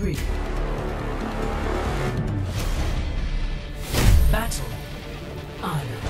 three. Battle. Honor.